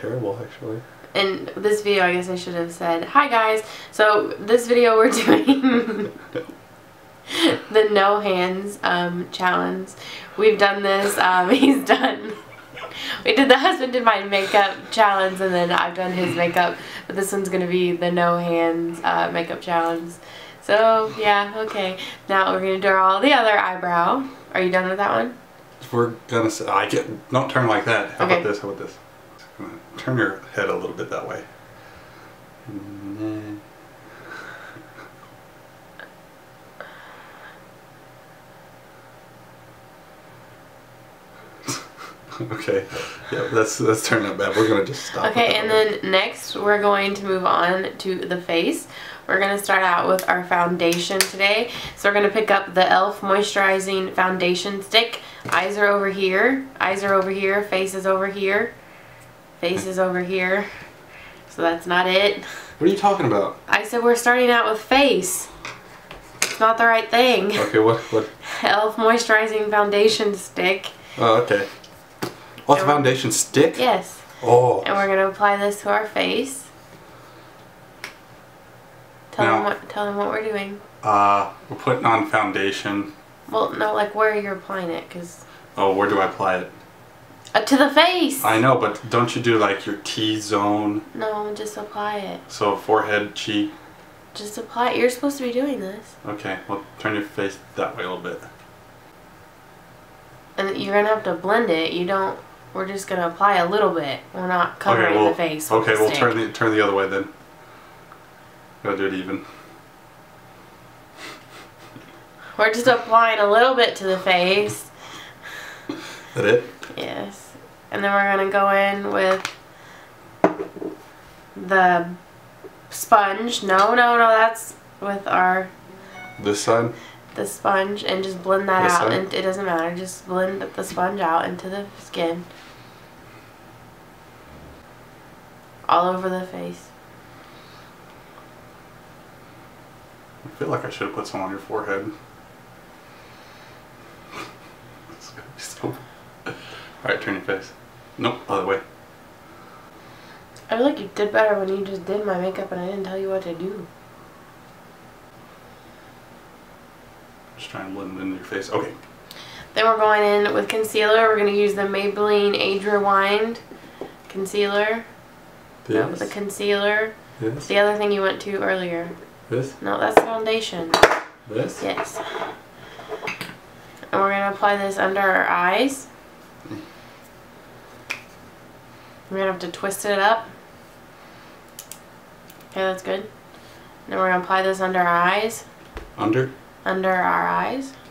terrible, actually. in this video, I guess I should have said, hi guys. So this video we're doing the no hands um, challenge. We've done this. Um, he's done. We did the husband did my makeup challenge, and then I've done his makeup. But this one's gonna be the no hands uh, makeup challenge. So yeah, okay. Now we're gonna draw the other eyebrow. Are you done with that one? We're gonna. I get. Don't turn like that. How Okay. about this? How about this? Turn your head a little bit that way. Okay. Yeah, that's that's turning out bad. We're gonna just stop. Okay, and then next we're going to move on to the face. We're going to start out with our foundation today. So we're going to pick up the e.l.f. Moisturizing Foundation Stick. Eyes are over here. Eyes are over here. Face is over here. Face is over here. So that's not it. What are you talking about? I said we're starting out with face. It's not the right thing. Okay. What? What? e.l.f. Moisturizing Foundation Stick. Oh, okay. What's And we're- foundation stick? Yes. Oh. And we're going to apply this to our face. Tell them what tell them what we're doing. Uh, we're putting on foundation. Well, no, like where are you're applying it, cause Oh, where do I apply it? Uh, to the face. I know, but don't you do like your T zone? no, just apply it. So forehead, cheek. Just apply it. You're supposed to be doing this, Okay, well, turn your face that way a little bit. and you're gonna have to blend it. You don't. We're just gonna apply a little bit. We're not covering okay, well, the face. Okay, the well, turn the turn the other way then. Gotta do it even. We're just applying a little bit to the face. That it? And then we're gonna go in with the sponge. No, no, no. That's with our This side? the sponge and just blend that This out. side? And it doesn't matter. Just blend the sponge out into the skin. All over the face. I feel like I should have put some on your forehead. so... Alright, turn your face. Nope, other way. I feel like you did better when you just did my makeup and I didn't tell you what to do. Just try and blend it into your face. Okay. Then we're going in with concealer. We're going to use the Maybelline Age Rewind concealer. No, the concealer. This. The other thing you went to earlier. This. No, that's foundation. This. Yes. And we're going to apply this under our eyes. We're going to have to twist it up. Okay, that's good. Then we're going to apply this under our eyes. Under. Under our eyes.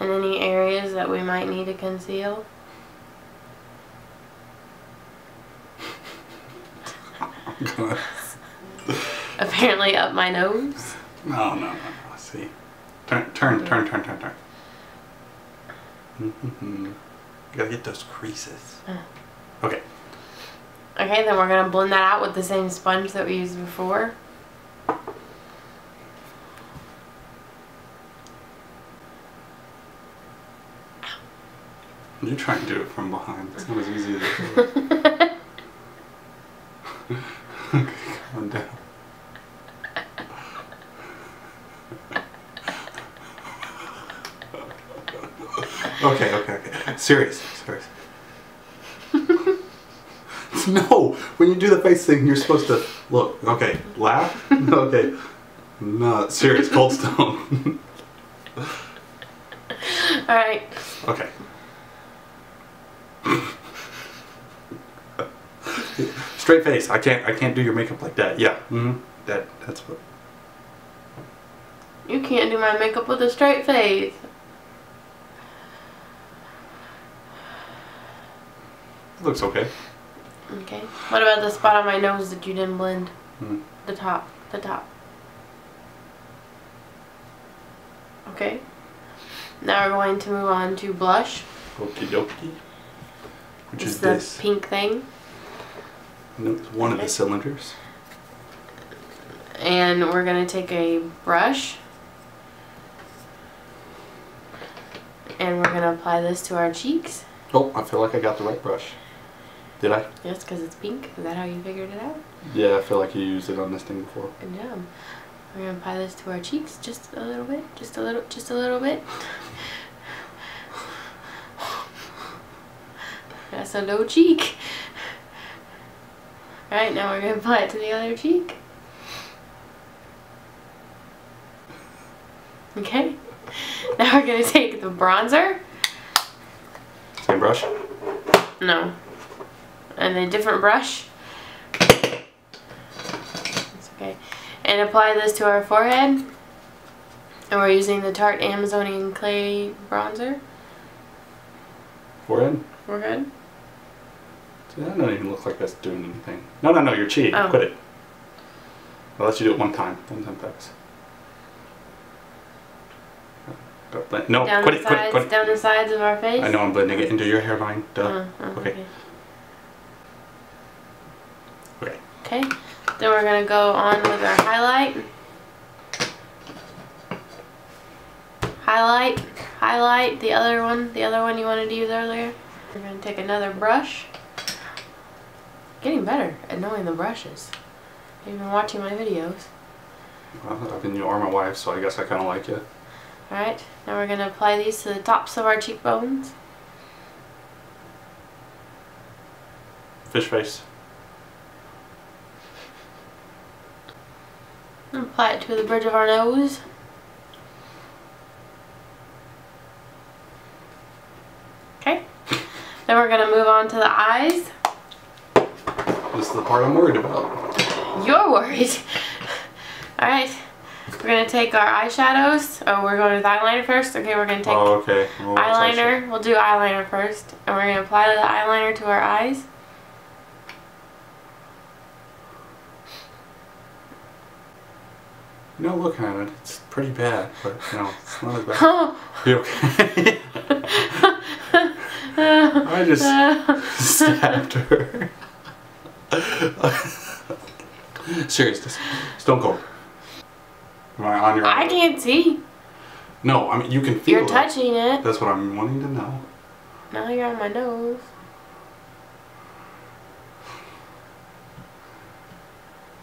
And any areas that we might need to conceal. Apparently up my nose. No, no, no, no. See. Turn, turn, turn, turn, turn, turn. Mm-hmm. You gotta get those creases. Okay. Okay, then we're gonna blend that out with the same sponge that we used before. You try and do it from behind. It's not as easy as it looks. Calm down. Okay, okay, okay. Serious, serious. no, when you do the face thing, you're supposed to look. Okay, laugh. Okay, no, serious. Cold stone. Alright. okay. Straight face. I can't. I can't do your makeup like that. Yeah. Mm-hmm. That. That's what. You can't do my makeup with a straight face. Looks okay. Okay. What about the spot on my nose that you didn't blend? Hmm. The top. The top. Okay. Now we're going to move on to blush. Okie dokie. Which It's is the this? pink thing. No, it's one of the cylinders. And we're going to take a brush. And we're going to apply this to our cheeks. Oh, I feel like I got the right brush. Did I? Yes, because it's pink. Is that how you figured it out? Yeah, I feel like you used it on this thing before. Good job. We're going to apply this to our cheeks just a little bit. Just a little, just a little bit. That's a low cheek. Alright, now we're going to apply it to the other cheek. Okay. Now we're going to take the bronzer. Same brush? No. And a different brush. It's okay. And apply this to our forehead. And we're using the Tarte Amazonian Clay Bronzer. Forehead? Forehead. See, that doesn't even look like that's doing anything. No, no, no, you're cheating. Oh. Quit it. I'll let you do it one time. One time. Go blend- No, Down quit the it, quit it, quit it. down the sides of our face. I know I'm blending it into your hairline. Duh. Uh, uh, Okay. okay. Okay. Then we're gonna go on with our highlight. Highlight, highlight, the other one, the other one you wanted to use earlier. We're gonna take another brush. Getting better at knowing the brushes. You've been watching my videos. Well, I mean, you are my wife, so I guess I kind of like you. Alright, now we're gonna apply these to the tops of our cheekbones. Fish face. And apply it to the bridge of our nose. Okay. Then we're gonna move on to the eyes. This is the part I'm worried about. You're worried. Alright. We're gonna take our eyeshadows. Oh, we're going with eyeliner first? Okay, we're gonna take oh, okay. Well, what's that shit? eyeliner. We'll do eyeliner first. And we're gonna apply the eyeliner to our eyes. You know, looking at it, it's pretty bad, but you know, it's not as bad. Oh. You okay? I just stabbed her. Serious, this Stone Cold. Am I on your I can't see. No, I mean you can feel You're it. touching it. That's what I'm wanting to know. Now you're on my nose.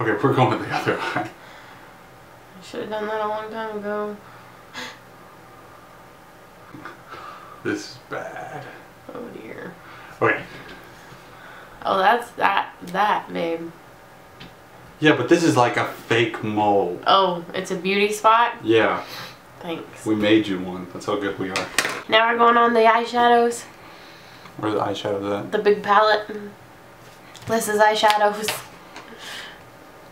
Okay, we're going with the other eye. Should have done that a long time ago. This is bad. Oh dear. Okay. Oh, that's that, that, babe. Yeah, but this is like a fake mole. Oh, it's a beauty spot? Yeah, Thanks. we made you one. That's how good we are. Now we're going on the eyeshadows. Where's the eyeshadow at? The big palette. This is eyeshadows.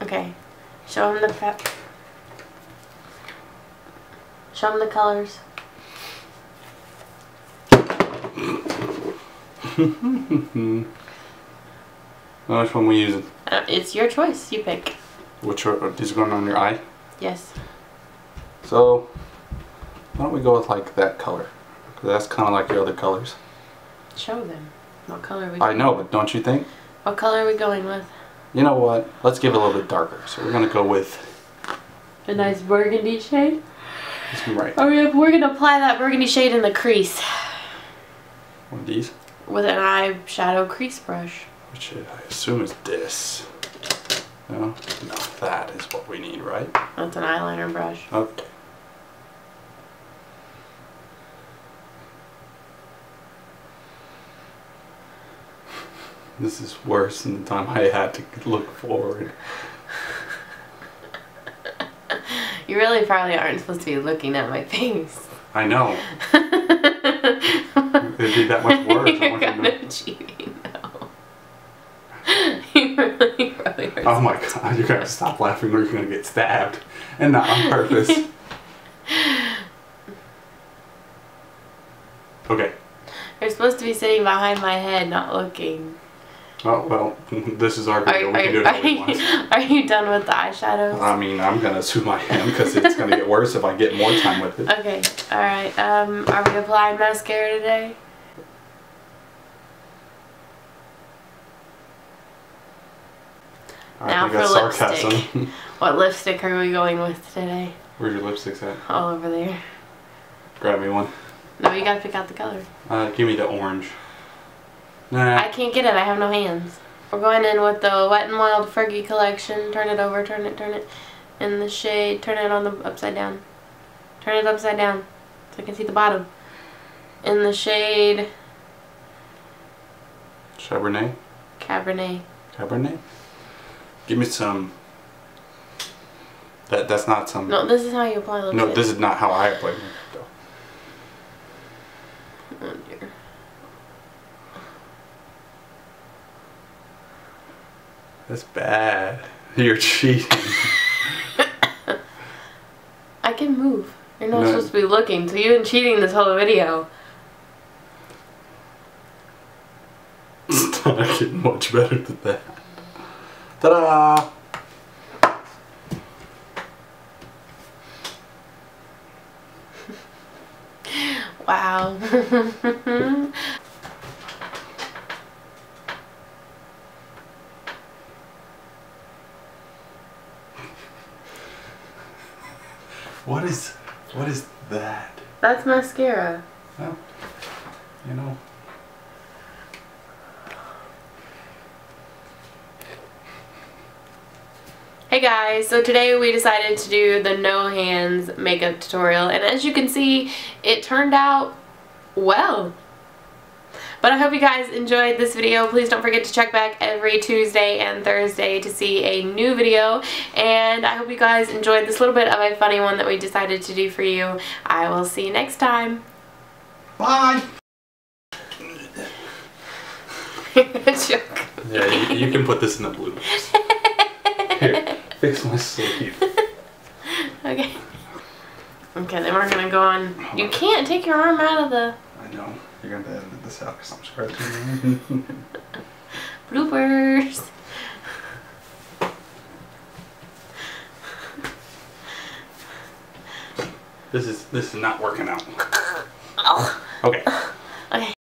Okay. Show them the prep. Show them the colors. Now, which one we using? Uh, it's your choice. You pick. Which are, these going on your eye? Yes. So, why don't we go with like that color? Because that's kind of like your other colors. Show them. What color are we I know, but don't you think? What color are we going with? You know what? Let's give it a little bit darker. So we're gonna go with. A nice burgundy shade? Right. Oh, yeah, we're going to apply that burgundy shade in the crease One of these. with an eyeshadow crease brush. Which I assume is this. No? No, that is what we need, right? That's an eyeliner brush. Okay. This is worse than the time I had to look forward. You really probably aren't supposed to be looking at my face. I know. It'd be that much worse. You're you kind of cheating though. you really probably are. Oh my god, you're gonna stop laughing or you're gonna get stabbed. And not on purpose. Okay. You're supposed to be sitting behind my head, not looking. Oh, well, this is our Are, video. are, We can do it are, how we you, want. are you done with the eyeshadows? I mean, I'm gonna assume I am because it's gonna get worse if I get more time with it. Okay, alright. Um, are we applying mascara today? I Now for lipstick. What lipstick are we going with today? Where's your lipsticks at? All over there. Grab me one. No, you gotta pick out the color. Uh, give me the orange. Nah. I can't get it. I have no hands. We're going in with the Wet n Wild Fergie collection. Turn it over. Turn it. Turn it. In the shade. Turn it on the upside down. Turn it upside down so I can see the bottom. In the shade Chardonnay. Cabernet. Cabernet. Give me some. That that's not some. No, this is how you apply lipstick. No, this is not how I apply makeup. though. Oh dear. That's bad. You're cheating. I can move. You're not No. supposed to be looking, so you've been cheating this whole video. it's not getting much better than that. Ta-da! Wow. What is what is that? That's mascara. Well, you know. Hey guys, so today we decided to do the no hands makeup tutorial and as you can see it turned out well. But I hope you guys enjoyed this video. Please don't forget to check back every Tuesday and Thursday to see a new video. And I hope you guys enjoyed this little bit of a funny one that we decided to do for you. I will see you next time. Bye. Joke. Yeah, you, you can put this in the blue. Here, fix my sleeve. Okay. Okay, then we're gonna go on. You can't take your arm out of the I know. You're gonna have to edit this out because I'm scratching. bloopers. this is this is not working out. Oh. Okay.